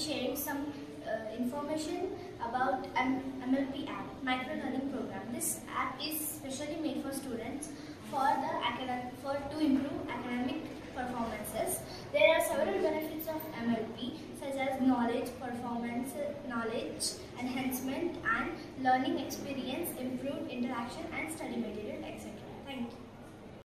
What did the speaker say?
sharing some uh, information about an MLP app, Micro Learning Program. This app is specially made for students for the academic, for to improve academic performances. There are several benefits of MLP such as knowledge, performance, knowledge enhancement and learning experience, improved interaction and study material